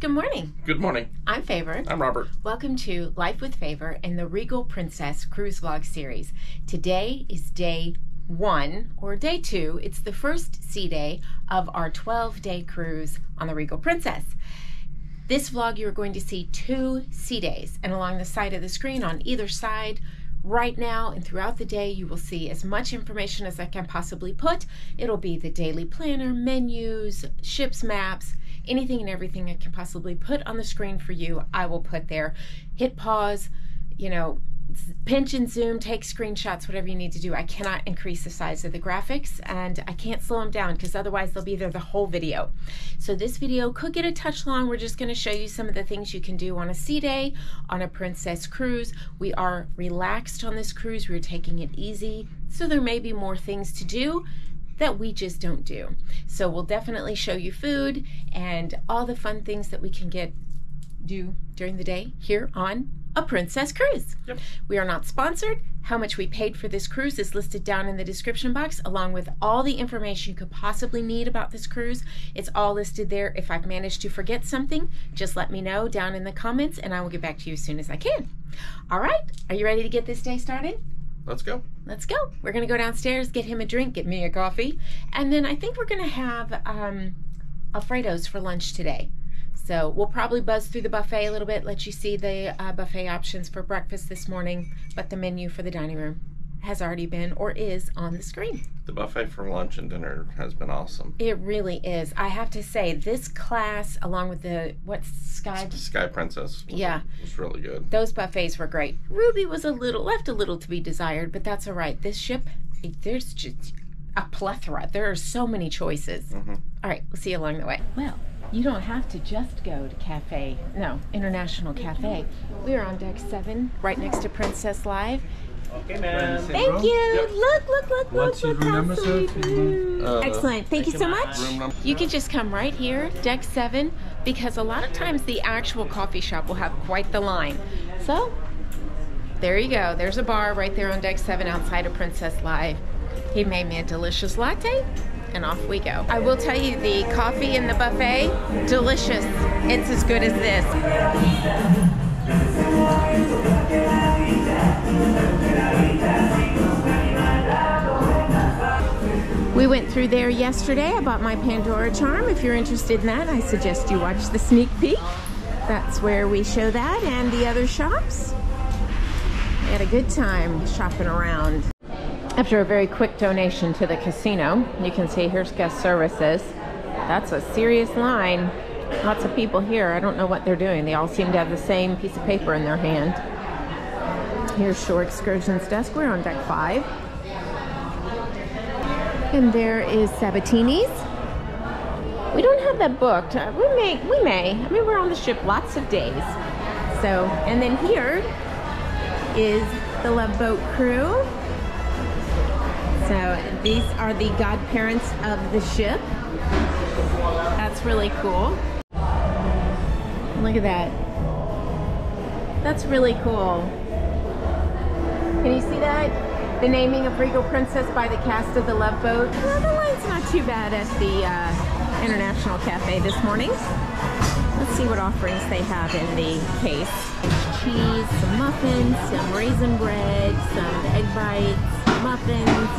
Good morning. Good morning. I'm Favor. I'm Robert. Welcome to Life with Favor and the Regal Princess Cruise Vlog series. Today is day one or day two. It's the first sea day of our 12 day cruise on the Regal Princess. This vlog, you're going to see two sea days, and along the side of the screen on either side, right now and throughout the day, you will see as much information as I can possibly put. It'll be the daily planner, menus, ship's maps, anything and everything I can possibly put on the screen for you, I will put there. Hit pause, you know, pinch and zoom, take screenshots, whatever you need to do. I cannot increase the size of the graphics and I can't slow them down because otherwise they'll be there the whole video. So this video could get a touch long. We're just going to show you some of the things you can do on a sea day, on a princess cruise. We are relaxed on this cruise. We're taking it easy. So there may be more things to do that we just don't do. So we'll definitely show you food and all the fun things that we can get do during the day here on a Princess Cruise. Yep. We are not sponsored. How much we paid for this cruise is listed down in the description box, along with all the information you could possibly need about this cruise. It's all listed there. If I've managed to forget something, just let me know down in the comments and I will get back to you as soon as I can. All right, are you ready to get this day started? Let's go. Let's go. We're going to go downstairs, get him a drink, get me a coffee, and then I think we're going to have um, Alfredo's for lunch today. So we'll probably buzz through the buffet a little bit, let you see the uh, buffet options for breakfast this morning, but the menu for the dining room has already been or is on the screen. The buffet for lunch and dinner has been awesome. It really is. I have to say, this class, along with the what Sky, Sky Princess. Was, Yeah. was really good. those buffets were great. Ruby was a little left a little to be desired, but that's all right. This ship, there's just a plethora. There are so many choices. Mhm. All right, we'll see you along the way. Well, you don't have to just go to Cafe, no, International Cafe. We are on deck seven, right next to Princess Live. Okay, ma'am. Thank you. Look, look, look, What's look. your look room number, sir? Uh, Excellent. Thank you so you, much. You can just come right here, deck seven, because a lot of times the actual coffee shop will have quite the line. So, there you go. There's a bar right there on deck seven outside of Princess Live. He made me a delicious latte, and off we go. I will tell you, the coffee in the buffet, delicious. It's as good as this. We went through there yesterday. I bought my Pandora charm. If you're interested in that, I suggest you watch the sneak peek. That's where we show that and the other shops. We had a good time shopping around. After a very quick donation to the casino, you can see here's guest services. That's a serious line. Lots of people here. I don't know what they're doing. They all seem to have the same piece of paper in their hand. Here's Shore Excursions desk. We're on deck five. And there is Sabatini's. We don't have that booked. Uh, We may, we may. I mean, we're on the ship lots of days. So, and then here is the Love Boat crew. So these are the godparents of the ship. That's really cool. Look at that. That's really cool. Can you see that? The naming of Regal Princess by the cast of the Love Boat. Well, the line's not too bad at the uh, International Cafe this morning. Let's see what offerings they have in the case. Cheese, some muffins, some raisin bread, some egg bites, muffins,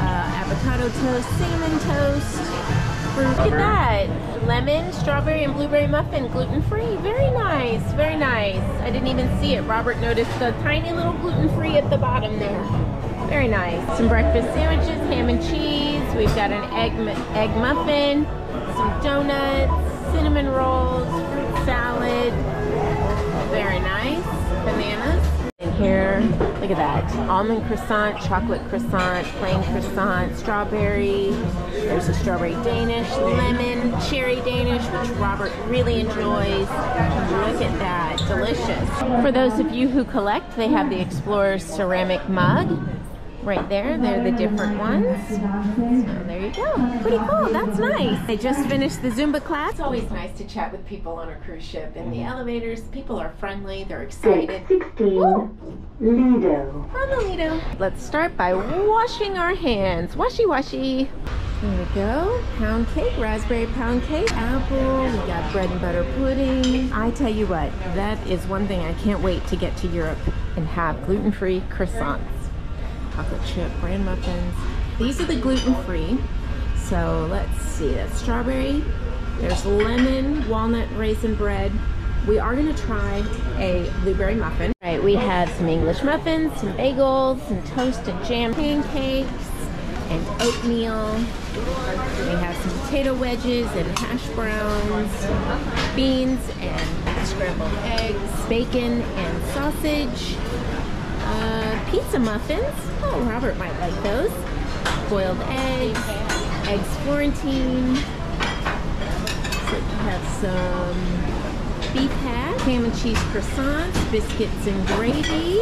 uh, avocado toast, cinnamon toast. Look at that. Lemon, strawberry, and blueberry muffin, gluten-free. Very nice, very nice. I didn't even see it. Robert noticed the tiny little gluten-free at the bottom there. Very nice. Some breakfast sandwiches, ham and cheese. We've got an egg, egg muffin, some donuts, cinnamon rolls, fruit salad. Very nice. Bananas. Here, look at that. Almond croissant, chocolate croissant, plain croissant, strawberry. There's a strawberry Danish, lemon, cherry Danish, which Robert really enjoys. Look at that. Delicious. For those of you who collect, they have the Explorer's ceramic mug. Right there, they're the different ones. So there you go. Pretty cool. That's nice. They just finished the Zumba class. It's always nice to chat with people on a cruise ship. In the elevators, people are friendly. They're excited. Gate 16, Woo! Lido. On the Lido. Let's start by washing our hands. Washy washy. There we go. Pound cake, raspberry pound cake, apple. We got bread and butter pudding. I tell you what, that is one thing I can't wait to get to Europe and have gluten-free croissants. Chocolate chip, bran muffins. These are the gluten-free. So let's see, that's strawberry. There's lemon, walnut, raisin bread. We are gonna try a blueberry muffin. All right, we have some English muffins, some bagels, some toast and jam pancakes, and oatmeal. We have some potato wedges and hash browns, beans and scrambled eggs, bacon and sausage, uh, pizza muffins. Oh, Robert might like those. Boiled eggs, eggs Florentine. So we have some beef hash, ham and cheese croissants, biscuits and gravy,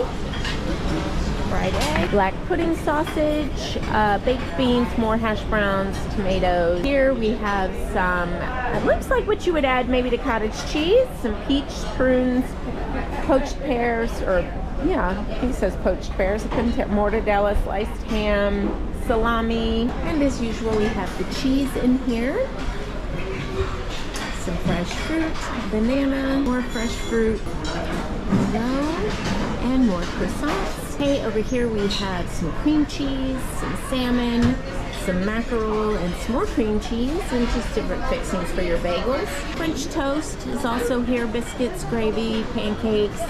fried egg, black pudding sausage, uh, baked beans, more hash browns, tomatoes. Here we have some, it looks like what you would add maybe to cottage cheese, some peach, prunes, poached pears, or yeah, he says poached couldn't mortadella, sliced ham, salami, and as usual we have the cheese in here. Some fresh fruit, banana, more fresh fruit, and more croissants. Hey, over here we have some cream cheese, some salmon, some mackerel, and some more cream cheese, and just different fixings for your bagels. French toast is also here, biscuits, gravy, pancakes,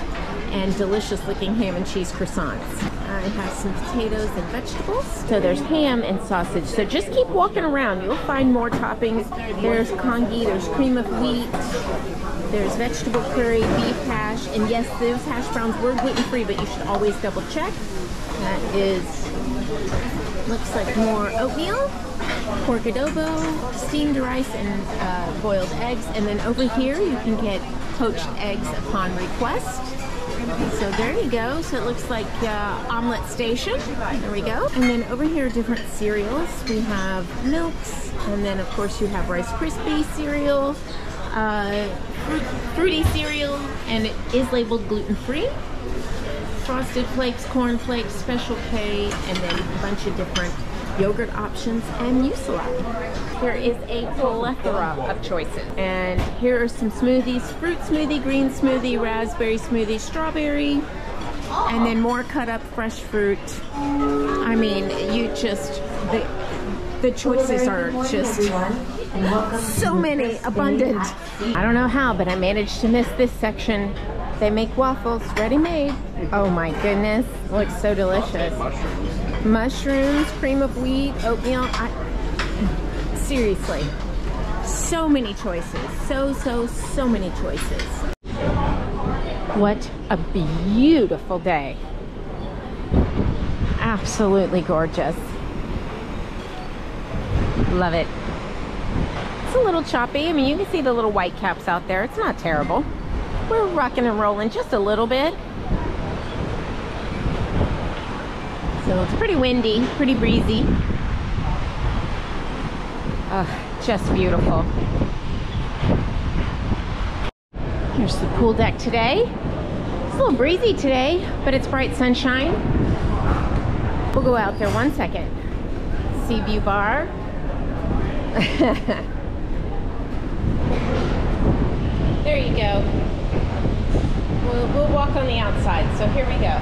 and delicious looking ham and cheese croissants. I have some potatoes and vegetables. So there's ham and sausage. So just keep walking around. You'll find more toppings. There's congee, there's cream of wheat, there's vegetable curry, beef hash, and yes, those hash browns were gluten-free, but you should always double check. That is, looks like more oatmeal, pork adobo, steamed rice, and uh, boiled eggs. And then over here, you can get poached eggs upon request. So there you go. So it looks like uh, omelet station. There we go. And then over here, different cereals. We have milks, and then of course you have Rice Krispie cereal, uh, fruit, fruity cereal, and it is labeled gluten-free. Frosted Flakes, Corn Flakes, Special K, and then a bunch of different yogurt options and muesli. There is a plethora of choices. And here are some smoothies. Fruit smoothie, green smoothie, raspberry smoothie, strawberry, and then more cut up fresh fruit. I mean, you just, the, the choices are just so many, abundant. I don't know how, but I managed to miss this section. They make waffles ready-made. Oh my goodness, looks so delicious. Mushrooms, cream of wheat, oatmeal. I, seriously, so many choices. So, so, so many choices. What a beautiful day. Absolutely gorgeous. Love it. It's a little choppy. I mean, you can see the little white caps out there. It's not terrible. We're rocking and rolling just a little bit. So it's pretty windy, pretty breezy. Just beautiful. Here's the pool deck today. It's a little breezy today, but it's bright sunshine. We'll go out there one second. Sea view bar. there you go. We'll, we'll walk on the outside. So here we go.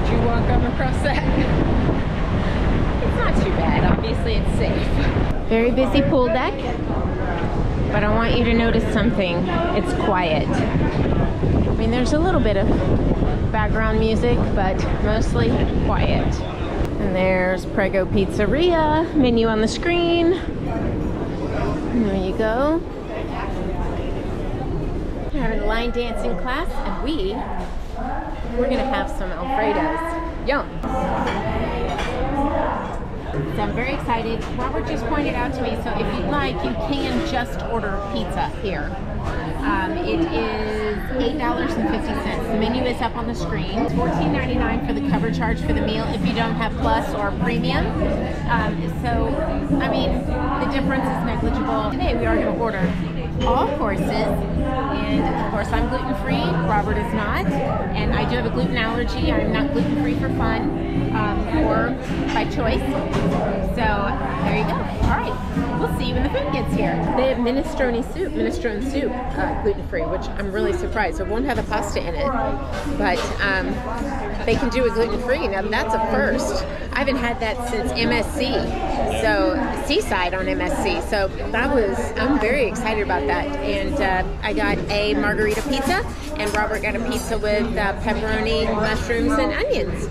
Could you walk up across that? It's not too bad. Obviously, it's safe. Very busy pool deck. But I want you to notice something. It's quiet. I mean, there's a little bit of background music, but mostly quiet. And there's Prego Pizzeria, menu on the screen. There you go. We're having a line dancing class, and we, we're gonna have some Alfredos. Yum. I'm very excited. Robert just pointed out to me, so if you'd like, you can just order pizza here. Um, it is $8 $8.50. The menu is up on the screen. It's $14.99 for the cover charge for the meal if you don't have plus or premium. Um, so, I mean, the difference is negligible. Today we are going to order all courses, and of course I'm gluten free. Robert is not, and I do have a gluten allergy. I'm not gluten free for fun um, or by choice. So there you go. All right, we'll see you when the food gets here. They have minestrone soup, minestrone soup, uh, gluten free, which I'm really surprised. So It won't have the pasta in it, but um, they can do it gluten free. Now that's a first. I haven't had that since MSC, so Seaside on MSC. So that was I'm very excited about that. And uh, I got a margarita pizza, and Robert got a pizza with uh, pepperoni, mushrooms, and onions.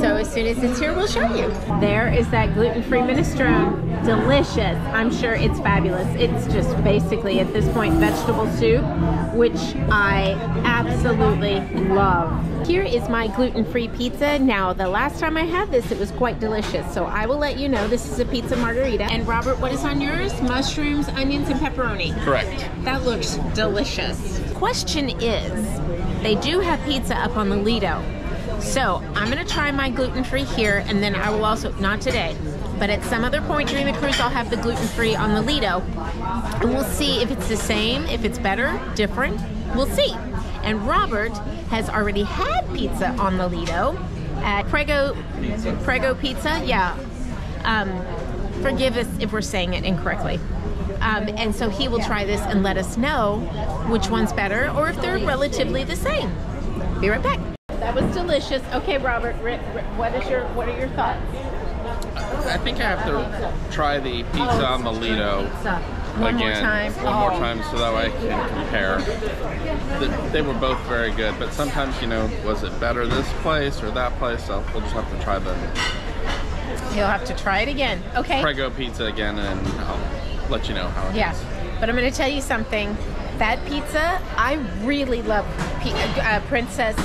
So as soon as it's here, we'll show you. There is that gluten-free minestrone. Delicious. I'm sure it's fabulous. It's just basically at this point vegetable soup, which I absolutely love. Here is my gluten-free pizza. Now, the last time I had this, it was quite delicious. So I will let you know this is a pizza margarita. And Robert, what is on yours? Mushrooms, onions, and pepperoni. Correct. That looks delicious. Question is, they do have pizza up on the Lido. So I'm gonna try my gluten-free here and then I will also, not today, but at some other point during the cruise I'll have the gluten-free on the Lido. And we'll see if it's the same, if it's better, different, we'll see. And Robert has already had pizza on the Lido at Prego Pizza. Prego Pizza, yeah. Um, forgive us if we're saying it incorrectly. Um, and so he will try this and let us know which one's better or if they're relatively the same. Be right back. That was delicious. Okay, Robert, Rick, Rick, what is your what are your thoughts? I think I have to try the pizza on the Lido Pizza. One more again time. one more Oh. time so that way I can compare. The- They were both very good, but sometimes you know, was it better this place or that place? So we'll just have to try the You'll have to try it again. Okay. Prego pizza again, and I'll let you know how it is. Yeah, but I'm going to tell you something. That pizza, I really love P- uh, Princess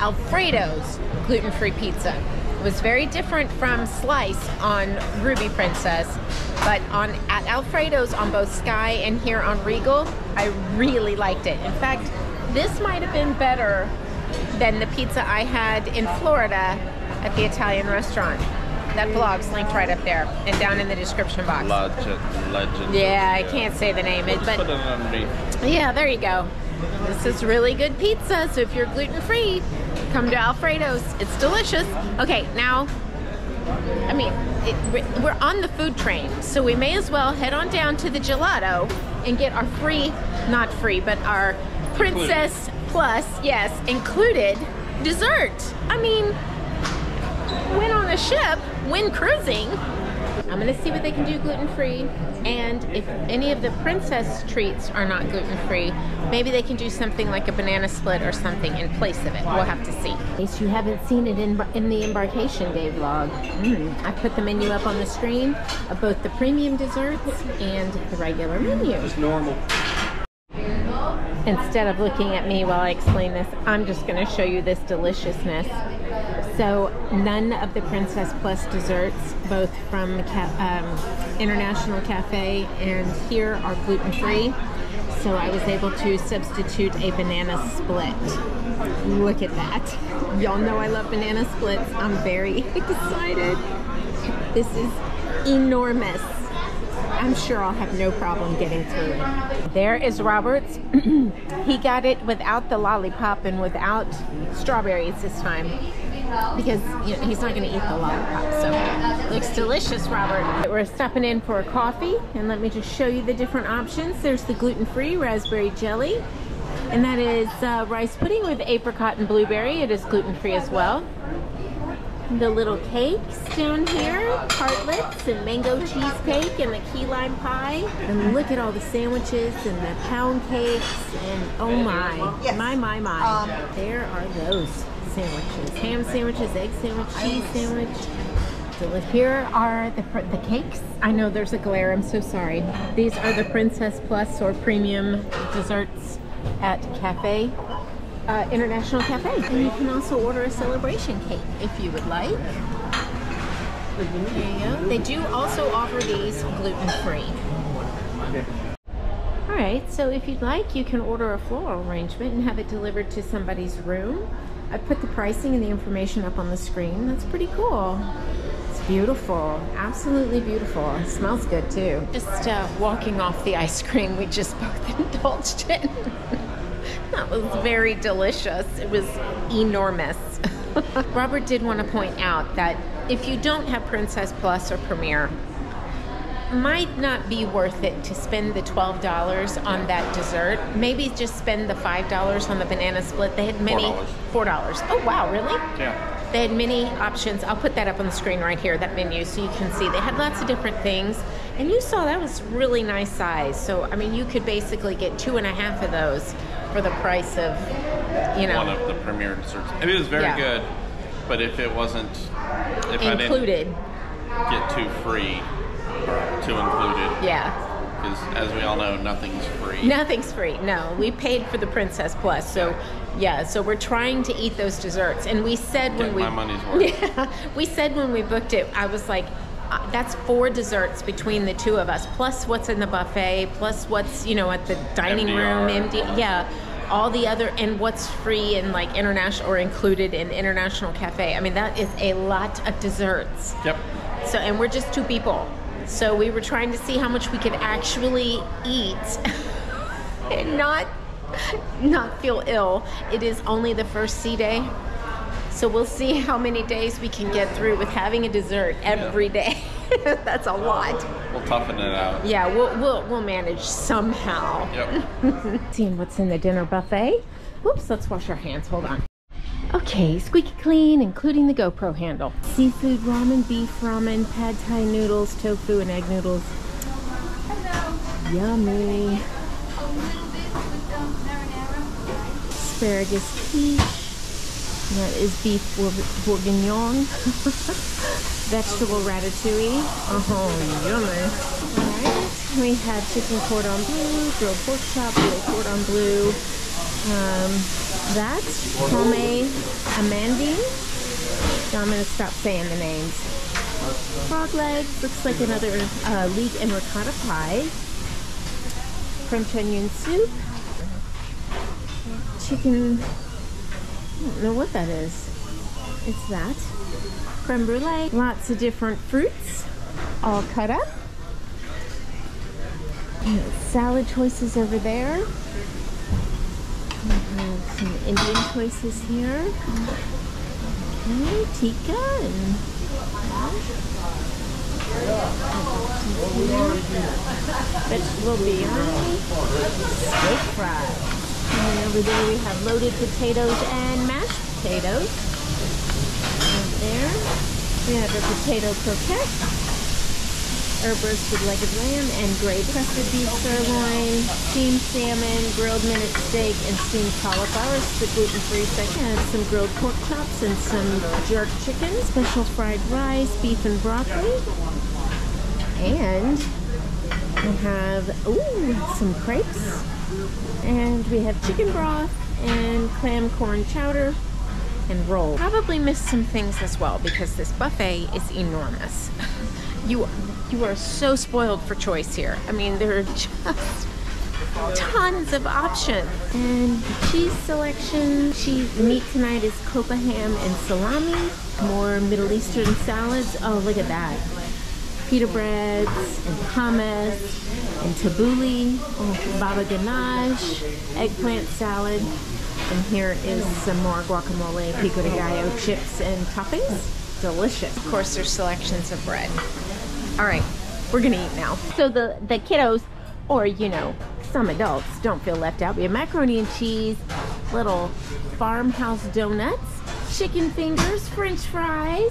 Alfredo's gluten-free pizza. It was very different from Slice on Ruby Princess, but on at Alfredo's on both Sky and here on Regal, I really liked it. In fact, this might have been better than the pizza I had in Florida at the Italian restaurant. That blog's linked right up there and down in the description box. Legend, legend. Yeah, I can't say the name, We'll just but put it underneath. yeah, there you go. This is really good pizza. So if you're gluten free, come to Alfredo's. It's delicious. Okay, now, I mean, it, we're on the food train, so we may as well head on down to the gelato and get our free, not free, but our Princess Plus, yes, included dessert. I mean, when on a ship, when cruising, I'm gonna see what they can do gluten free, and if any of the princess treats are not gluten free, maybe they can do something like a banana split or something in place of it. We'll have to see. In case you haven't seen it in, in the embarkation day vlog, mm, I put the menu up on the screen of both the premium desserts and the regular menu. Normal. Instead of looking at me while I explain this, I'm just going to show you this deliciousness. So, none of the Princess Plus desserts, both from Ca- um, International Cafe and here, are gluten free. So, I was able to substitute a banana split. Look at that. Y'all know I love banana splits. I'm very excited. This is enormous. I'm sure I'll have no problem getting through it. There is Roberts. he got it without the lollipop and without strawberries this time because you know, he's not going to eat the lollipop. So looks delicious, Robert. We're stopping in for a coffee, and let me just show you the different options. There's the gluten-free raspberry jelly, and that is uh, rice pudding with apricot and blueberry. It is gluten-free as well the little cakes down here, tartlets and mango cheesecake and the key lime pie. And look at all the sandwiches and the pound cakes and oh my, my, my, my. there are those sandwiches. Ham sandwiches, egg sandwich, cheese sandwich. So here are the, the cakes. I know there's a glare, I'm so sorry. These are the Princess Plus or premium desserts at Cafe uh, International Cafe. And you can also order a celebration cake if you would like. There you go. They do also offer these gluten free. All right, so if you'd like, you can order a floral arrangement and have it delivered to somebody's room. I put the pricing and the information up on the screen. That's pretty cool. It's beautiful, absolutely beautiful. It smells good too. Just uh, walking off the ice cream we just both indulged in. that was very delicious. It was enormous. Robert did want to point out that if you don't have Princess Plus or Premier, might not be worth it to spend the $12 on that dessert. Maybe just spend the $5 on the banana split. They had many $4. $4. Oh wow, really? Yeah. They had many options. I'll put that up on the screen right here, that menu, so you can see. They had lots of different things. And you saw that was really nice size. So, I mean, you could basically get two and a half of those for the price of, you know, One of the premier desserts. It is very Yeah. good, but if it wasn't, if I included. didn't get two free or two included, Yeah. because as we all know, nothing's free. Nothing's free. No, we paid for the Princess Plus. So, yeah, so we're trying to eat those desserts. And we said when we my money's worth. Yeah, we said when we booked it, I was like, uh, that's four desserts between the two of us, plus what's in the buffet, plus what's you know at the dining room, MD, yeah, all the other, and what's free and like international or included in international cafe. I mean, that is a lot of desserts. Yep. So, and we're just two people. So we were trying to see how much we could actually eat and not not feel ill. It is only the first sea day. So we'll see how many days we can get through with having a dessert every day. That's a lot. We'll toughen it out. Yeah, we'll we'll, we'll manage somehow. Yep. Seeing what's in the dinner buffet. Whoops, let's wash our hands. Hold on. Okay, squeaky clean, including the GoPro handle. Seafood ramen, beef ramen, pad thai noodles, tofu, and egg noodles. Yummy. A little bit with dumb marinara. Asparagus quiche. That is beef bourguignon. Vegetable ratatouille. Oh, yummy. Alright, we have chicken cordon bleu, grilled pork chop, grilled cordon bleu. Um, that, homemade amandine. Now I'm going to stop saying the names. Frog legs, looks like another uh, leek and ricotta pie. French onion soup. Chicken, I don't know what that is. It's that. Creme brulee, lots of different fruits, all cut up. And salad choices over there. Some Indian choices here. Okay, tikka and vegetable biryani, steak fries. And then over there we have loaded potatoes and mashed potatoes. Right there. We have a potato croquette, herb roasted leg of lamb, and gray crusted beef sirloin, steamed salmon, grilled minute steak, and steamed cauliflower. It's the gluten-free section. Some grilled pork chops and some jerk chicken, special fried rice, beef and broccoli. And we have, ooh, some crepes. And we have chicken broth and clam corn chowder and roll. Probably missed some things as well because this buffet is enormous. You you are so spoiled for choice here. I mean, there are just tons of options. And the cheese selection, cheese the meat tonight is copa ham and salami. More Middle Eastern salads. Oh, look at that. Pita breads and hummus and tabbouleh, oh, baba ganoush, eggplant salad. And here is some more guacamole, pico de gallo chips and toppings. Delicious. Of course, there's selections of bread. All right, we're gonna eat now. So the, the kiddos, or you know, some adults don't feel left out. We have macaroni and cheese, little farmhouse donuts, chicken fingers, french fries,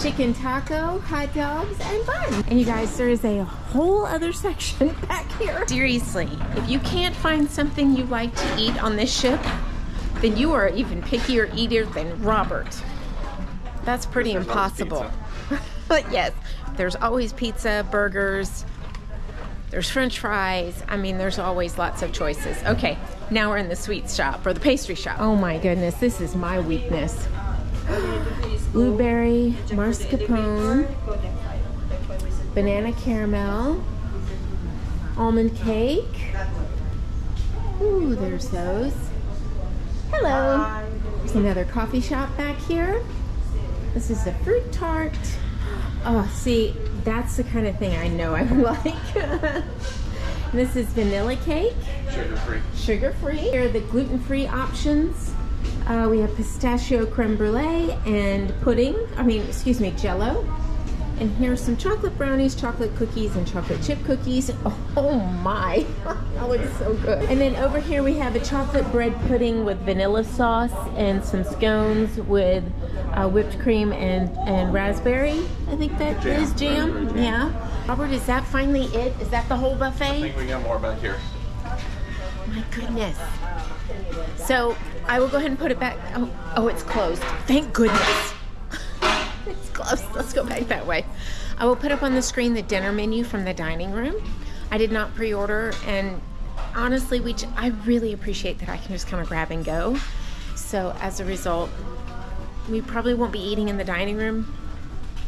chicken taco, hot dogs, and bun. And you guys, there is a whole other section back here. Seriously, if you can't find something you like to eat on this ship, then you are even pickier eater than Robert. That's pretty impossible. but yes, there's always pizza, burgers, there's french fries. I mean, there's always lots of choices. Okay, now we're in the sweet shop or the pastry shop. Oh my goodness, this is my weakness. Blueberry, mascarpone, banana caramel, almond cake, Ooh, there's those. Hello. There's another coffee shop back here. This is a fruit tart. Oh, see, that's the kind of thing I know I like. this is vanilla cake. Sugar free. Sugar free. Here are the gluten free options. Uh, we have pistachio creme brulee and pudding. I mean, excuse me, jello. And here's some chocolate brownies, chocolate cookies, and chocolate chip cookies. Oh, my, that looks so good. And then over here we have a chocolate bread pudding with vanilla sauce and some scones with uh, whipped cream and, and raspberry. I think that Jam, is jam. jam. Yeah. Robert, is that finally it? Is that the whole buffet? I think we got more back here. My goodness. So I will go ahead and put it back. Oh, oh, it's closed. Thank goodness. Closed. Let's go back that way. I will put up on the screen the dinner menu from the dining room. I did not pre-order, and honestly, we, I really appreciate that I can just kind of grab and go. So as a result, we probably won't be eating in the dining room.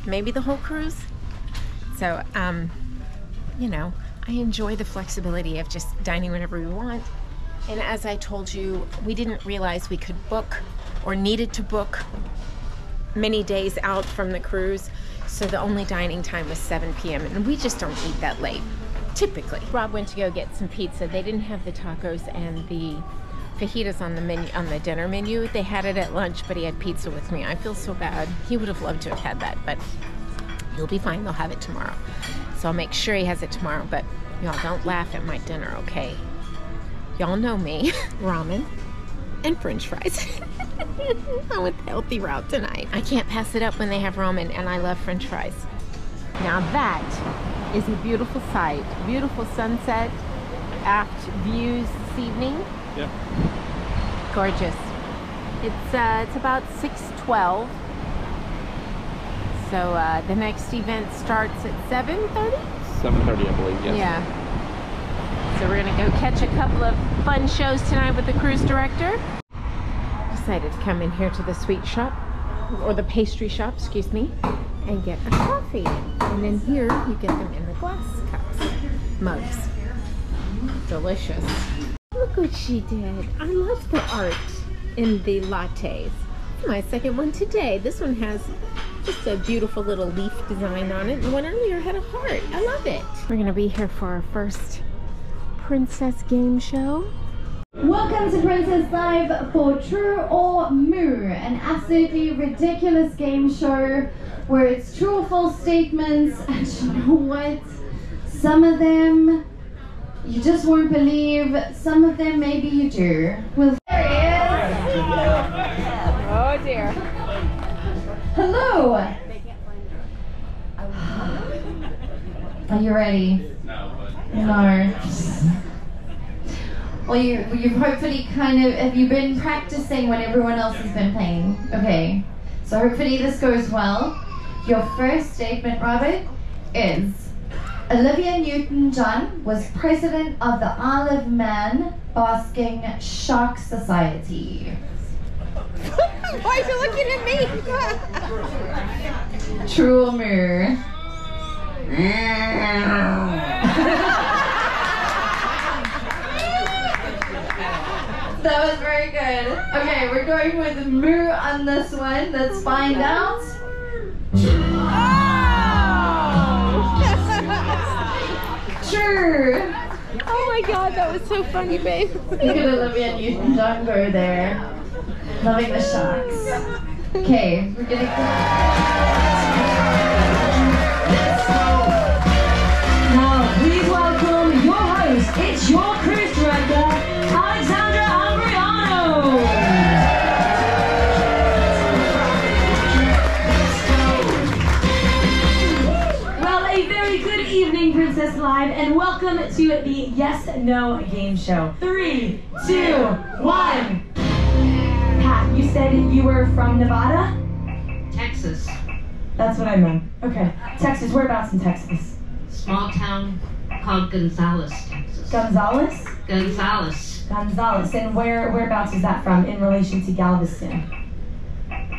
Maybe the whole cruise. So, um, you know, I enjoy the flexibility of just dining whenever we want. And as I told you, we didn't realize we could book or needed to book many days out from the cruise. So the only dining time was 7 p.m. and we just don't eat that late, typically. Rob went to go get some pizza. They didn't have the tacos and the fajitas on the menu on the dinner menu. They had it at lunch, but he had pizza with me. I feel so bad. He would have loved to have had that, but he'll be fine. They'll have it tomorrow. So I'll make sure he has it tomorrow. But y'all don't laugh at my dinner, okay? Y'all know me. Ramen and french fries. I went the healthy route tonight. I can't pass it up when they have ramen, and I love french fries. Now that is a beautiful sight. Beautiful sunset, aft views this evening. Yep. Gorgeous. It's uh, it's about 6:12. So uh, the next event starts at 7:30. 7.30, I believe, yes. Yeah. So we're gonna go catch a couple of fun shows tonight with the cruise director. Decided to come in here to the sweet shop, or the pastry shop, excuse me, and get a coffee. And then here you get them in the glass cups, mugs. Delicious. Look what she did. I love the art in the lattes. My second one today. This one has just a beautiful little leaf design on it. The one earlier had a heart. I love it. We're gonna be here for our first princess game show. Welcome to Princess Live for True or Moo, an absolutely ridiculous game show where it's true or false statements, and you know what? Some of them you just won't believe, some of them maybe you do. Well, there he is. Oh dear. Hello. Are you ready? No, Well, you, you've hopefully kind of, have you been practicing when everyone else has been playing? Okay. So hopefully this goes well. Your first statement, Robert, is Olivia Newton-John was president of the of Man Basking Shark Society. Why are you looking at me? True or moo? Mm. That was very good. Okay, we're going with moo on this one. Let's find out. Oh. True. oh my god, that was so funny, babe. Look at Olivia Newton-John go there. Loving the sharks. Okay, we're gonna Live, and welcome to the Yes No Game Show. Three, two, one. Pat, you said you were from Nevada? Texas, That's what I meant. Okay. Texas, whereabouts in Texas? small town called Gonzales, Texas. Gonzales? Gonzales, Gonzales. And where whereabouts is that from in relation to Galveston?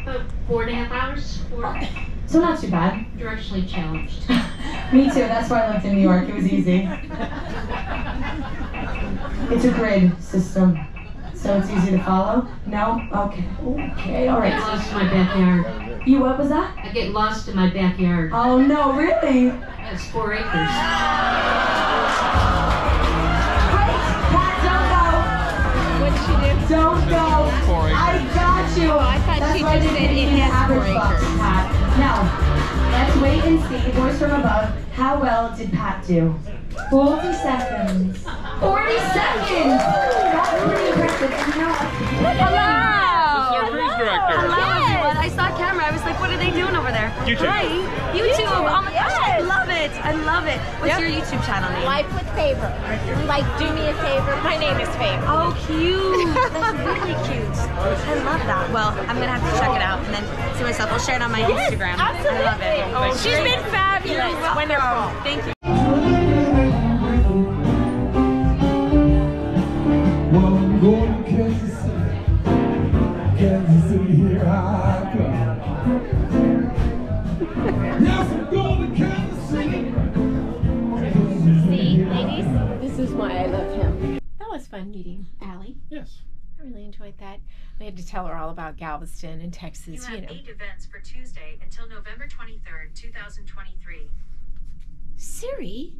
about four and a half hours, four, oh, So not too bad. directionally challenged. Me too. That's why I lived in New York. It was easy. It's a grid system, so it's easy to follow. No? Okay. Okay. All I right. lost my backyard. You what was that? I get lost in my backyard. Oh no, really? That's four acres. Wait, Pat, don't go. What did she do? Don't go. Four acres. I got you. Oh, I thought That's she why just said didn't it give you has four average box, acres. Pat. Now, let's wait and see. Voice from above. How well did Pat do? 40 seconds. 40 seconds! That's pretty impressive. And you know what? Hello. Our cruise director. Hello, everyone. I saw camera. I was like, what are they doing over there? YouTube. Hi. YouTube. Oh my gosh, I love it. I love it. What's Yep. your YouTube channel name? Life with favor. Like, do me a favor. My name is Favor. Oh, cute. That's really cute. I love that. Well, I'm going to have to check it out and then see myself. I'll share it on my Yes, Instagram. absolutely. I love it. Oh, she's been fabulous. You're. Wonderful. Thank you. Well, this is why I love him. That was fun meeting Allie. Yes. I really enjoyed that. We had to tell her all about Galveston and You Texas, have you know. eight events for Tuesday until November 23rd, 2023. Siri,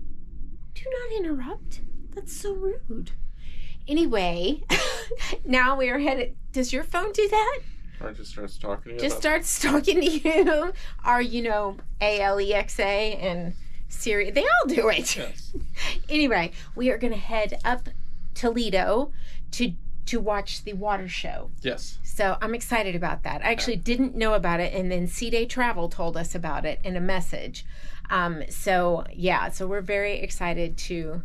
do not interrupt. That's so rude. Anyway, now we are headed. Does your phone do that? I just starts talking to you. Just about- starts talking to you. Our, you know, A L E X A and Siri. They all do it. Yes. Anyway, we are going to head up to Lido to to watch the water show. Yes. So I'm excited about that. I actually didn't know about it, and then C Day Travel told us about it in a message. Um, so yeah, so we're very excited to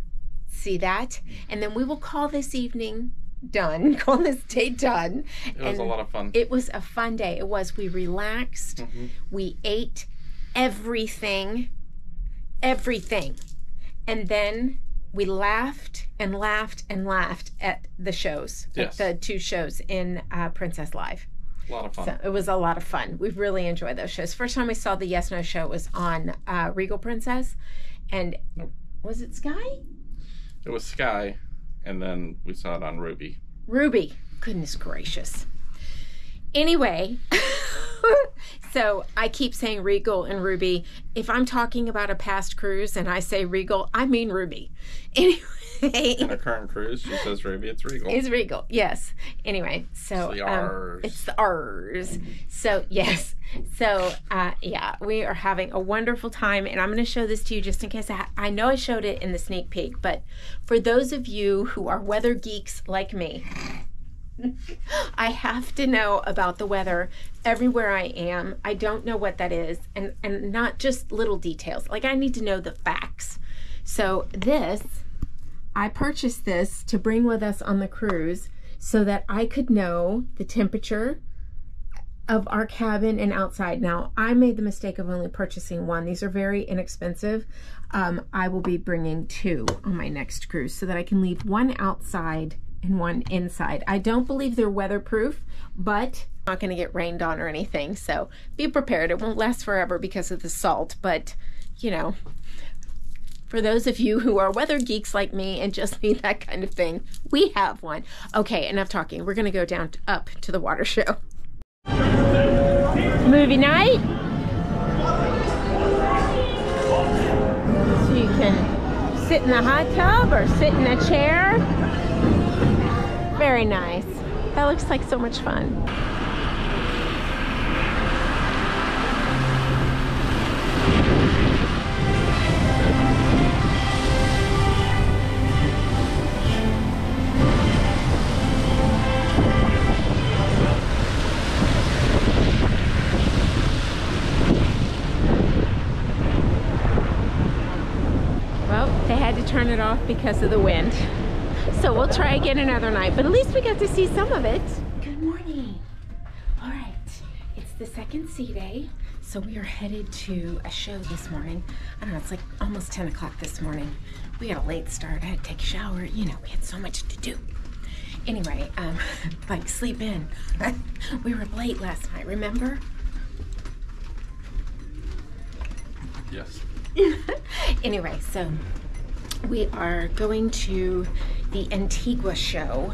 see that, and then we will call this evening done. Call this day done. It was a lot of fun. It was a fun day. It was. We relaxed. Mhm. We ate everything, everything, and then we laughed and laughed and laughed at the shows, Yes. at the two shows in uh, Princess Live. a lot of fun. So it was a lot of fun. We really enjoyed those shows. First time we saw the Yes No show was on uh, Regal Princess, and was it Sky? It was Sky, and then we saw it on Ruby. Ruby. Goodness gracious. Anyway, so I keep saying Regal and Ruby. If I'm talking about a past cruise and I say Regal, I mean Ruby. Anyway, In a current cruise, she says Ruby, it's Regal. it's Regal. Yes. Anyway, so It's the um, R's. it's the R's. So yes. So uh, yeah, we are having a wonderful time, and I'm going to show this to you just in case I, I know I showed it in the sneak peek, but for those of you who are weather geeks like me, I have to know about the weather everywhere I am. I don't know what that is, and and not just little details. Like I need to know the facts. So this, I purchased this to bring with us on the cruise so that I could know the temperature of our cabin and outside. Now, I made the mistake of only purchasing one. These are very inexpensive. Um, I will be bringing two on my next cruise so that I can leave one outside and one inside. I don't believe they're weatherproof, but not going to get rained on or anything. So be prepared. It won't last forever because of the salt, but you know, for those of you who are weather geeks like me and just need that kind of thing, we have one. Okay, enough talking. We're going to go down t- up to the water show. Movie night. So you can sit in the hot tub or sit in a chair. Very nice. That looks like so much fun. Well, they had to turn it off because of the wind. So we'll try again another night, but at least we got to see some of it. Good morning. All right, it's the second sea day. So we are headed to a show this morning. I don't know, it's like almost 10 o'clock this morning. We got a late start. I had to take a shower. You know, we had so much to do. Anyway, um, like sleep in. we were late last night, remember? Yes. anyway, so we are going to the Antigua show,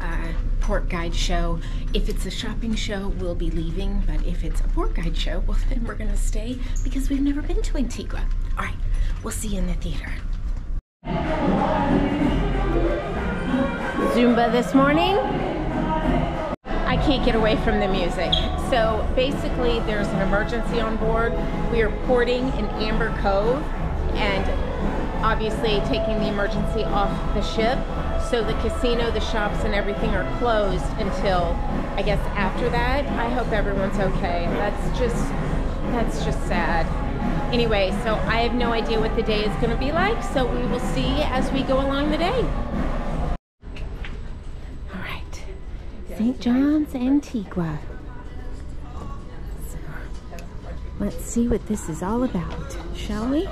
uh, port guide show. If it's a shopping show, we'll be leaving, but if it's a port guide show, well, then we're gonna stay because we've never been to Antigua. All right, we'll see you in the theater. Zumba this morning. I can't get away from the music. So basically, there's an emergency on board. We are porting in Amber Cove and obviously taking the emergency off the ship. So the casino, the shops, and everything are closed until I guess after that. I hope everyone's okay. That's just that's just sad. Anyway, so I have no idea what the day is going to be like. So we will see as we go along the day. All right. St. John's Antigua. So, let's see what this is all about, shall we?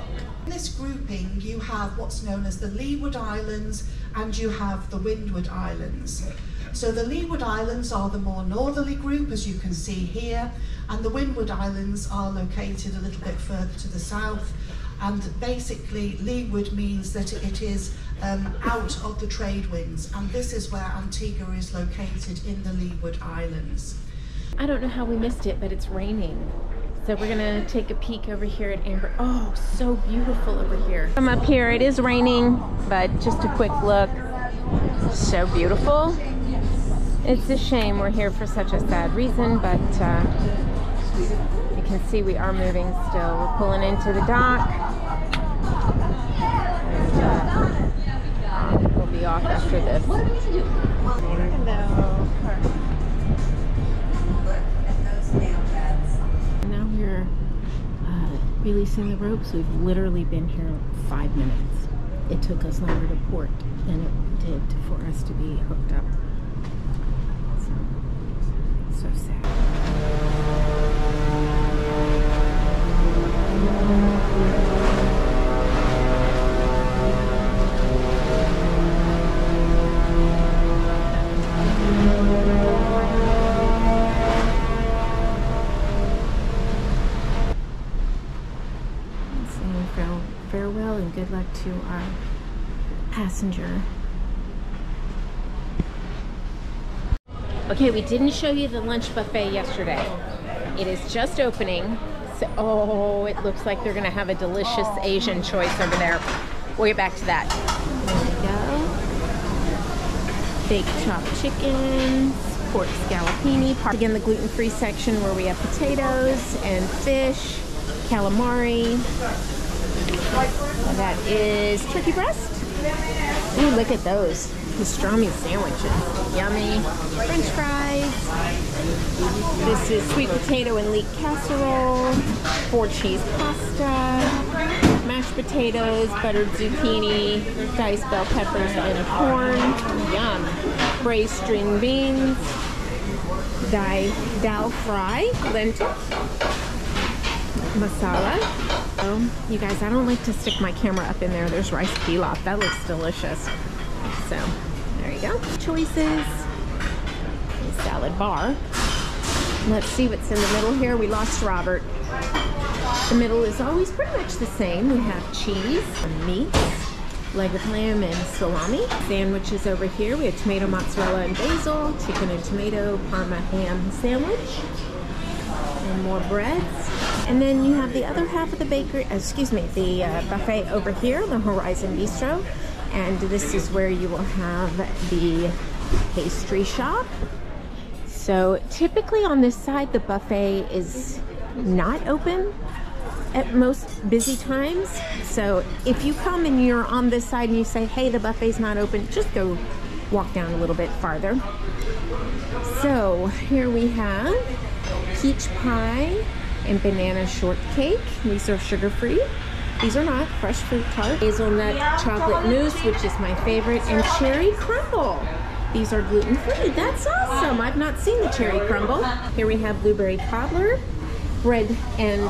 In this grouping, you have what's known as the Leeward Islands and you have the Windward Islands. So the Leeward Islands are the more northerly group, as you can see here, and the Windward Islands are located a little bit further to the south. And basically, leeward means that it is um, out of the trade winds, and this is where Antigua is located in the Leeward Islands. I don't know how we missed it, but it's raining. So we're gonna take a peek over here at Amber. Oh, so beautiful over here. I'm up here, it is raining, but just a quick look. So beautiful. It's a shame we're here for such a sad reason, but uh, you can see we are moving still. We're pulling into the dock. And, uh, we'll be off after this. Releasing the ropes. We've literally been here five minutes. It took us longer to port than it did for us to be hooked up. So, so sad. saying to our passenger. Okay, we didn't show you the lunch buffet yesterday. It is just opening. So, oh, it looks like they're gonna have a delicious oh. Asian choice over there. We'll get back to that. There we go. Baked chopped chickens, pork scallopini, again the gluten-free section where we have potatoes and fish, calamari. That is turkey breast. Ooh, look at those pastrami sandwiches. Yummy. French fries. This is sweet potato and leek casserole, four cheese pasta, mashed potatoes, buttered zucchini, diced bell peppers and corn. Yum. Braised string beans, dal fry, lentils. masala. Oh, you guys, I don't like to stick my camera up in there. There's rice pilaf. That looks delicious. So, there you go. Choices. Salad bar. Let's see what's in the middle here. We lost Robert. The middle is always pretty much the same. We have cheese, meats, leg of lamb and salami. Sandwiches over here. We have tomato, mozzarella, and basil, chicken and tomato, parma ham sandwich, and more breads. And then you have the other half of the bakery, uh, excuse me, the uh, buffet over here, the Horizon Bistro. And this is where you will have the pastry shop. So typically on this side, the buffet is not open at most busy times. So if you come and you're on this side and you say, hey, the buffet's not open, just go walk down a little bit farther. So here we have peach pie and banana shortcake. These are sugar-free. These are not fresh fruit tart. Hazelnut chocolate mousse, which is my favorite, and cherry crumble. These are gluten-free. That's awesome. I've not seen the cherry crumble. Here we have blueberry cobbler, bread and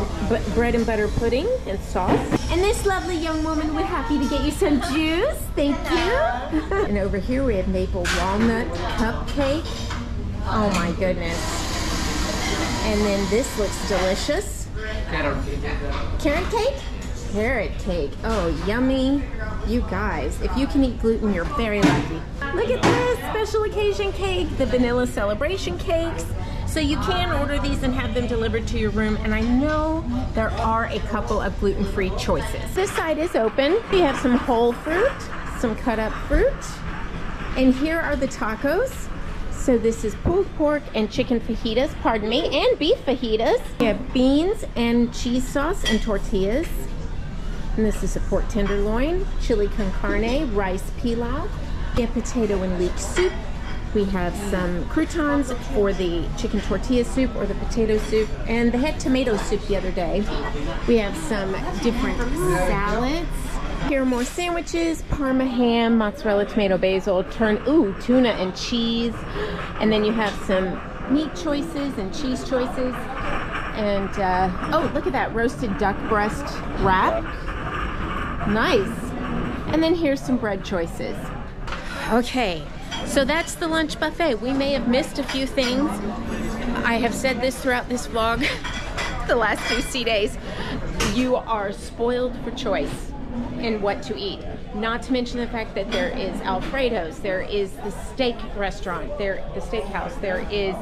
bread and butter pudding and sauce. And this lovely young woman, we're happy to get you some juice. Thank you. and over here we have maple walnut cupcake. Oh my goodness. And then this looks delicious. Carrot cake? carrot cake. Oh, yummy. You guys, if you can eat gluten, you're very lucky. Look at this special occasion cake, the vanilla celebration cakes. So you can order these and have them delivered to your room. And I know there are a couple of gluten-free choices. This side is open. We have some whole fruit, some cut up fruit. And here are the tacos. So this is pulled pork and chicken fajitas, pardon me, and beef fajitas. We have beans and cheese sauce and tortillas. And this is a pork tenderloin, chili con carne, rice pilau, we have potato and leek soup. We have some croutons for the chicken tortilla soup or the potato soup, and they had tomato soup the other day. We have some different salads. Here are more sandwiches, parma ham, mozzarella, tomato, basil, turn, ooh, tuna and cheese. And then you have some meat choices and cheese choices. And, uh, oh, look at that roasted duck breast wrap. Nice. And then here's some bread choices. Okay, so that's the lunch buffet. We may have missed a few things. I have said this throughout this vlog the last two sea days. You are spoiled for choice in what to eat. Not to mention the fact that there is Alfredo's, there is the steak restaurant, there the steakhouse, there is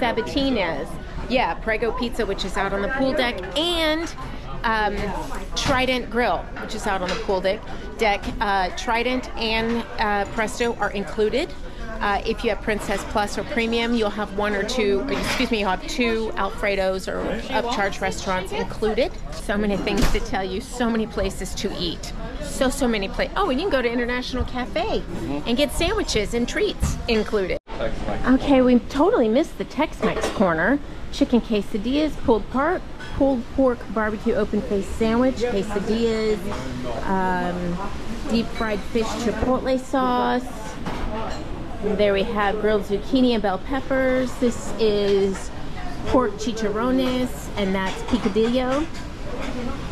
Sabatini's, yeah, Prego Pizza, which is out on the pool deck, and um, Trident Grill, which is out on the pool deck. Deck uh, Trident and uh, Presto are included. Uh, if you have Princess Plus or Premium, you'll have one or two, or excuse me, you'll have two Alfredos or upcharge restaurants included. So many things to tell you, so many places to eat. So, so many places. Oh, and you can go to International Cafe and get sandwiches and treats included. Okay, we totally missed the Tex-Mex corner. Chicken quesadillas, pulled pork, pulled pork barbecue open face sandwich, quesadillas, um, deep fried fish chipotle sauce. There we have grilled zucchini and bell peppers. This is pork chicharrones, and that's picadillo.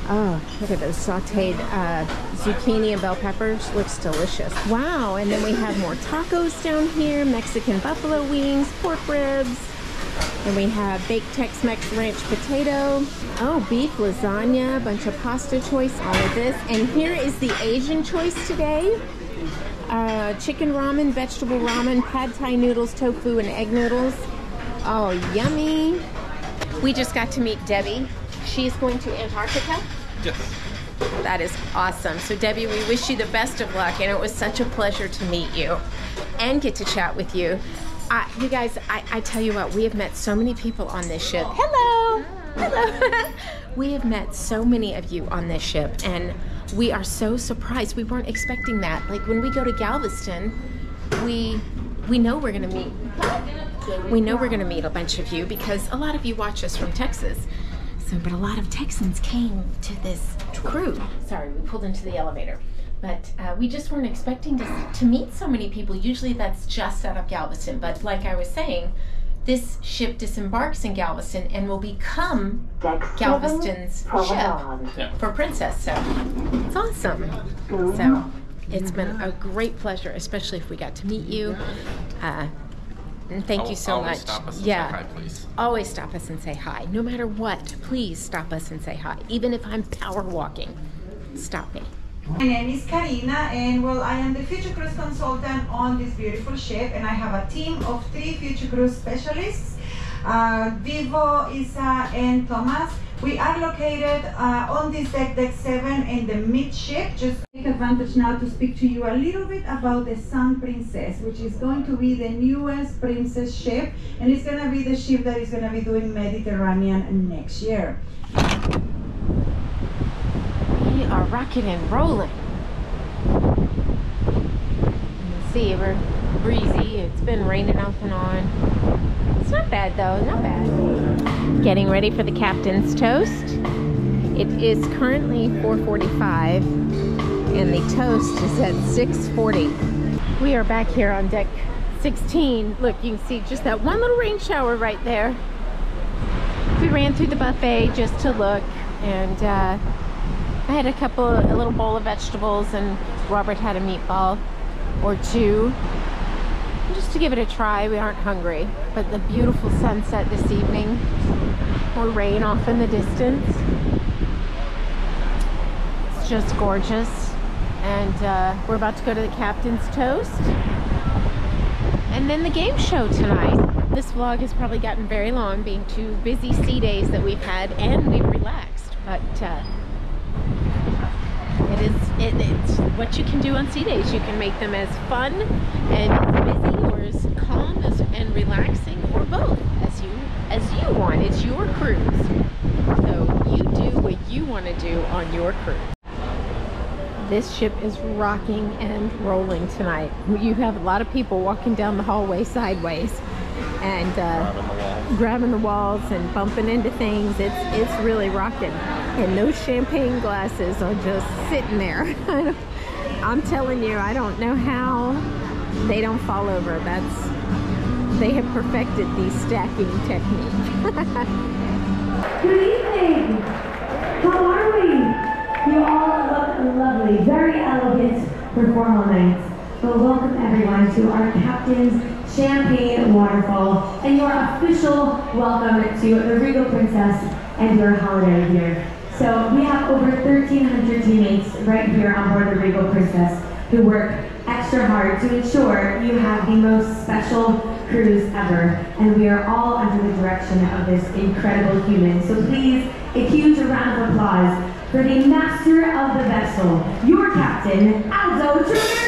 Oh, look at those sauteed uh, zucchini and bell peppers. Looks delicious. Wow, and then we have more tacos down here, Mexican buffalo wings, pork ribs, and we have baked Tex-Mex ranch potato. Oh, beef lasagna, bunch of pasta choice, all of this. And here is the Asian choice today. Uh, chicken ramen, vegetable ramen, pad thai noodles, tofu, and egg noodles. Oh, yummy. We just got to meet Debbie. She's going to Antarctica. Yes. That is awesome. So, Debbie, we wish you the best of luck, and it was such a pleasure to meet you and get to chat with you. Uh, you guys, I, I tell you what, we have met so many people on this ship. Hello! Hello! we have met so many of you on this ship, and we are so surprised. We weren't expecting that. Like when we go to Galveston, we we know we're gonna meet. We know we're gonna meet a bunch of you because a lot of you watch us from Texas. So, but a lot of Texans came to this crew. Sorry, we pulled into the elevator. But uh, we just weren't expecting to, to meet so many people. Usually that's just out of Galveston. But like I was saying, this ship disembarks in Galveston and will become Galveston's ship for Princess. So it's awesome. So it's been a great pleasure, especially if we got to meet you. Uh, and thank you so Always much. stop us and yeah. say hi, please. Always stop us and say hi. No matter what, please stop us and say hi. Even if I'm power walking, stop me. My name is Karina, and well, I am the Future Cruise consultant on this beautiful ship, and I have a team of three Future Cruise specialists uh, Vivo, Isa, and Thomas. We are located uh, on this deck, deck 7 in the midship. Just take advantage now to speak to you a little bit about the Sun Princess, which is going to be the newest princess ship, and it's going to be the ship that is going to be doing Mediterranean next year. Are rocking and rolling. See, we're breezy. It's been raining off and on. It's not bad though, not bad. Getting ready for the captain's toast. It is currently 4:45, and the toast is at 6:40. We are back here on deck 16. Look, you can see just that one little rain shower right there. We ran through the buffet just to look, and uh, I had a couple, a little bowl of vegetables, and Robert had a meatball or two. Just to give it a try, we aren't hungry. But the beautiful sunset this evening, or rain off in the distance. It's just gorgeous. And uh, we're about to go to the captain's toast. And then the game show tonight. This vlog has probably gotten very long being two busy sea days that we've had and we've relaxed. But uh, is it, it's what you can do on sea days. You can make them as fun and busy or as calm as, and relaxing or both as you as you want. It's your cruise. So you do what you want to do on your cruise. This ship is rocking and rolling tonight. You have a lot of people walking down the hallway sideways and uh, Grabbing the grabbing the walls and bumping into things. It's it's really rocking. And those champagne glasses are just sitting there. I'm telling you, I don't know how they don't fall over. That's they have perfected the stacking technique. Good evening. How are we? You all look lovely. Very elegant for formal nights. But welcome everyone to our Captain's Champagne Waterfall and your official welcome to the Regal Princess and your holiday here. So we have over 1,300 teammates right here on board the Regal Princess who work extra hard to ensure you have the most special cruise ever. And we are all under the direction of this incredible human. So please, a huge round of applause for the master of the vessel, your captain, Aldo Traverso!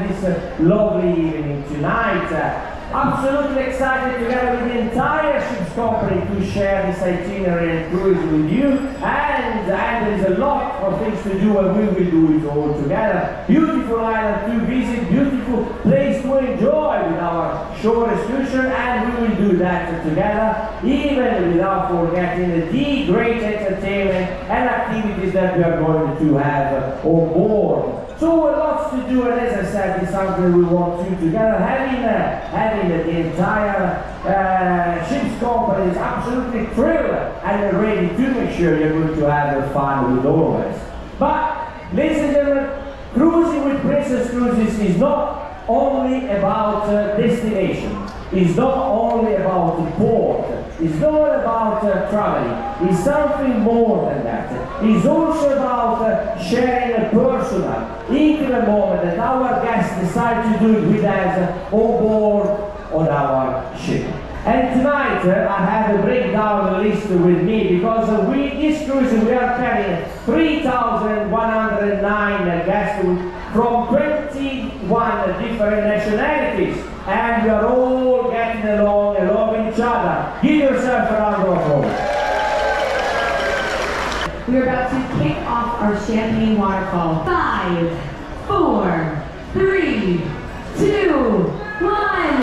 This uh, lovely evening tonight. Uh, Absolutely excited together with the entire ship's company to share this itinerary and cruise with you. And, and there is a lot of things to do and we will do it all together. Beautiful island to visit, beautiful place to enjoy with our shore excursion and we will do that together even without forgetting the great entertainment and activities that we are going to have on board. So lots to do, and as I said, it's something we want to together. Having uh, having the entire uh, ship's company is absolutely thrilled and ready to make sure you're going to have fun with all of us. But, ladies and gentlemen, cruising with Princess Cruises is not only about uh, destination. It's not only about the port. It's not about uh, traveling. It's something more than that. It's also about uh, sharing a personal, intimate moment that our guests decide to do with us uh, on board on our ship. And tonight uh, I have a breakdown list with me because we this cruise we are carrying 3,109 guests from 21 different nationalities and we are all getting along and loving each other. Give yourself a round of applause. We're about to kick off our champagne waterfall. Five, four, three, two, one,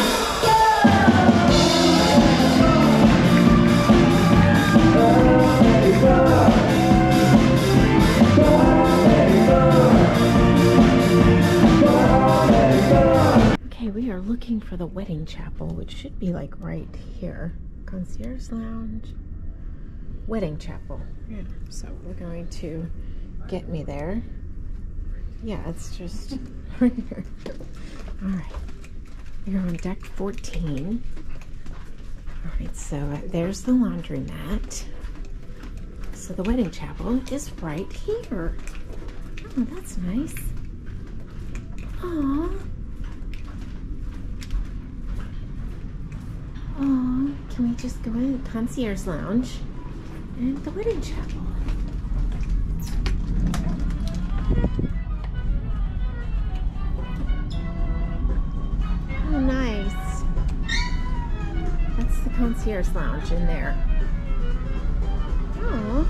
Okay, we are looking for the wedding chapel, which should be like right here. Concierge lounge, wedding chapel. Yeah, so we're going to get me there. Yeah, it's just right here. All right, You're on deck 14. All right, so uh, there's the laundromat. So the wedding chapel is right here. Oh, that's nice. Aww. Can we just go in the concierge lounge and the wedding chapel? Oh, nice. That's the concierge lounge in there. Oh.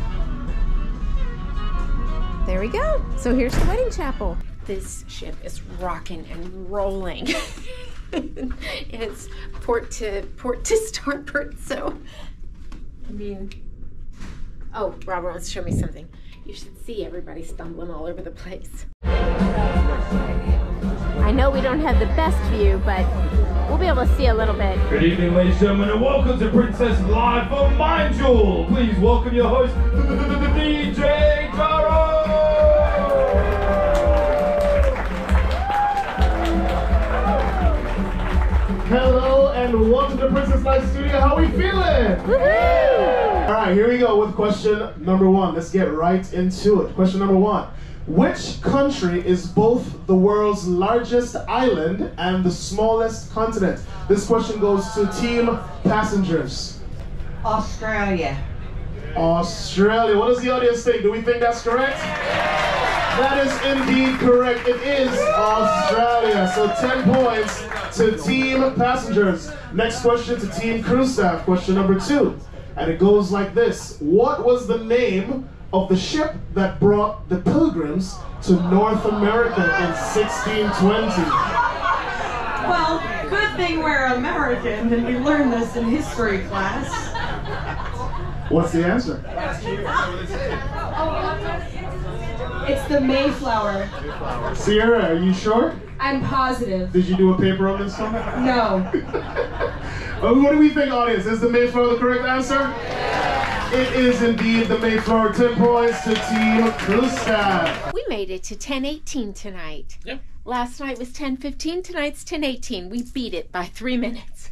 There we go. So here's the wedding chapel. This ship is rocking and rolling. it's port to port to starboard. So, I mean, oh, Robert wants to show me something. You should see everybody stumbling all over the place. I know we don't have the best view, but we'll be able to see a little bit. Good evening, ladies and gentlemen, and welcome to Princess Live from Mind Jewel. Please welcome your host, the DJ and welcome to Princess Live Studio. How we feeling? All right, here we go with question number one. Let's get right into it. Question number one. Which country is both the world's largest island and the smallest continent? This question goes to team passengers. Australia. Australia. What does the audience think? Do we think that's correct? That is indeed correct. It is Australia. So 10 points to team passengers. Next question to team crew staff. Question number two. And it goes like this. What was the name of the ship that brought the pilgrims to North America in 1620? Well, good thing we're American and we learned this in history class. What's the answer? It's the Mayflower. Sierra, are you sure? I'm positive. Did you do a paper on this one? No. Uh, what do we think, audience? Is the Mayflower the correct answer? It is indeed the Mayflower. 10 points to Team Crew We made it to 1018 tonight. Yep. Last night was 1015, tonight's 1018. We beat it by three minutes.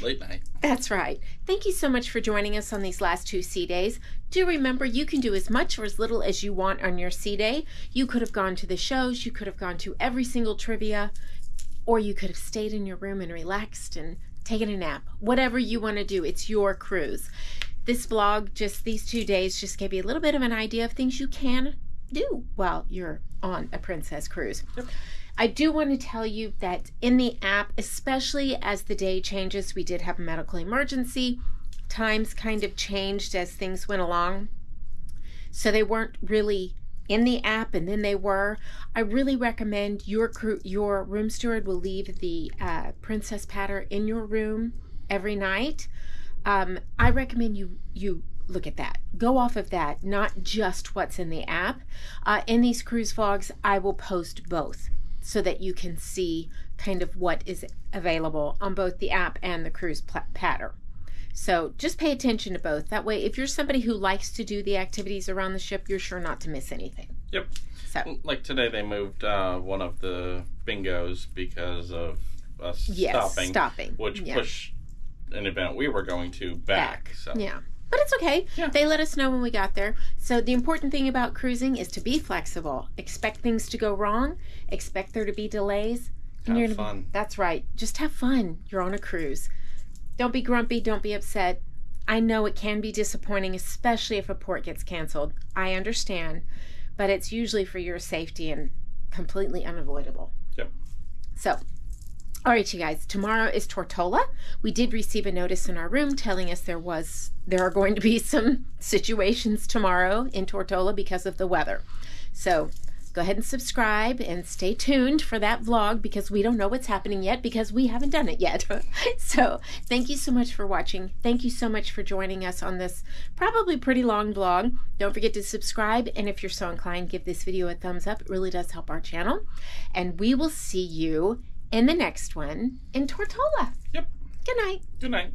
Late night. That's right. Thank you so much for joining us on these last two sea days. Do remember you can do as much or as little as you want on your sea day. You could have gone to the shows, you could have gone to every single trivia, or you could have stayed in your room and relaxed and taken a nap. Whatever you want to do, it's your cruise. This vlog, just these two days, just gave you a little bit of an idea of things you can do while you're on a princess cruise. I do want to tell you that in the app, especially as the day changes, we did have a medical emergency. Times kind of changed as things went along. So they weren't really in the app and then they were. I really recommend your crew, your room steward will leave the uh, princess patter in your room every night. Um, I recommend you you look at that. Go off of that, not just what's in the app. Uh, in these cruise vlogs, I will post both so that you can see kind of what is available on both the app and the cruise pl- patter. So just pay attention to both. That way, if you're somebody who likes to do the activities around the ship, you're sure not to miss anything. Yep. So Like today, they moved uh, one of the bingos because of us Yes, stopping, stopping, which yeah. pushed an event we were going to back. So Yeah. But it's okay. They let us know when we got there. So the important thing about cruising is to be flexible. Expect things to go wrong. Expect there to be delays. Have you're gonna fun. That's right. Just have fun. You're on a cruise. Don't be grumpy. Don't be upset. I know it can be disappointing, especially if a port gets canceled. I understand. But it's usually for your safety and completely unavoidable. Yep. So, all right, you guys. Tomorrow is Tortola. We did receive a notice in our room telling us there was there are going to be some situations tomorrow in Tortola because of the weather. So, go ahead and subscribe and stay tuned for that vlog because we don't know what's happening yet because we haven't done it yet. so, thank you so much for watching. Thank you so much for joining us on this probably pretty long vlog. Don't forget to subscribe and if you're so inclined, give this video a thumbs up. It really does help our channel. And we will see you in the next one in Tortola. Yep. Good night. Good night.